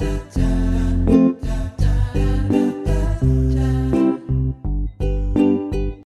da.